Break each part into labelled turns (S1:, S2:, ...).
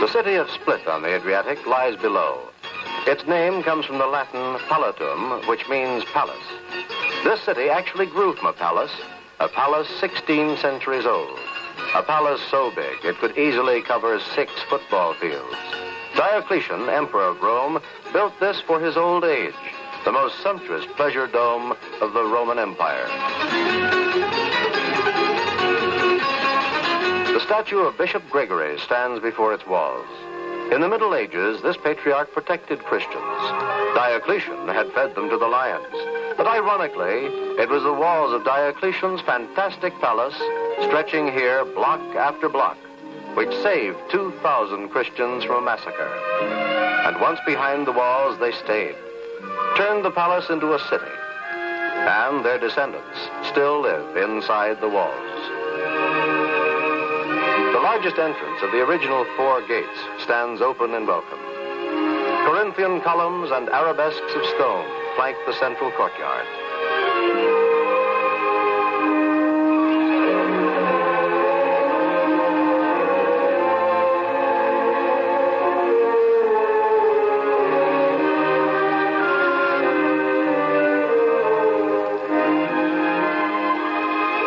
S1: The city of Split on the Adriatic lies below. Its name comes from the Latin palatum, which means palace. This city actually grew from a palace, a palace 16 centuries old. A palace so big it could easily cover six football fields. Diocletian, emperor of Rome, built this for his old age, the most sumptuous pleasure dome of the Roman Empire. The statue of Bishop Gregory stands before its walls. In the Middle Ages, this patriarch protected Christians. Diocletian had fed them to the lions. But ironically, it was the walls of Diocletian's fantastic palace, stretching here block after block, which saved 2,000 Christians from a massacre. And once behind the walls, they stayed, turned the palace into a city. And their descendants still live inside the walls. The largest entrance of the original four gates stands open and welcome. Corinthian columns and arabesques of stone flank the central courtyard.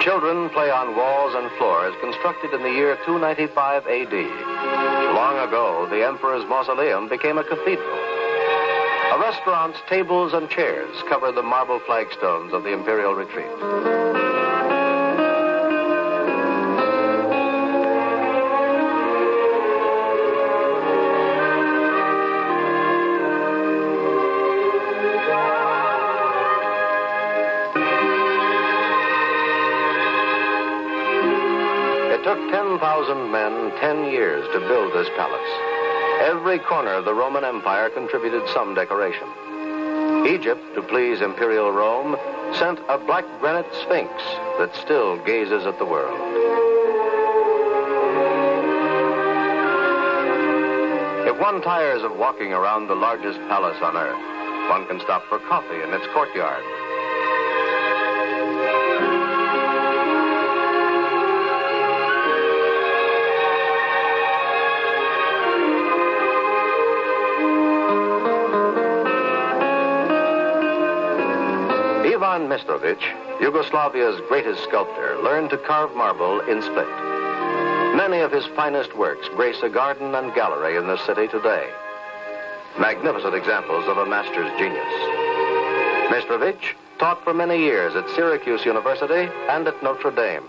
S1: Children play on walls and floors constructed in the year 295 AD. Long ago, the emperor's mausoleum became a cathedral. A restaurant's tables and chairs cover the marble flagstones of the imperial retreat. It took 10,000 men 10 years to build this palace. Every corner of the Roman Empire contributed some decoration. Egypt, to please Imperial Rome, sent a black granite sphinx that still gazes at the world. If one tires of walking around the largest palace on earth, one can stop for coffee in its courtyard. Ivan Mestrovic, Yugoslavia's greatest sculptor, learned to carve marble in Split. Many of his finest works grace a garden and gallery in the city today. Magnificent examples of a master's genius. Mestrovic taught for many years at Syracuse University and at Notre Dame.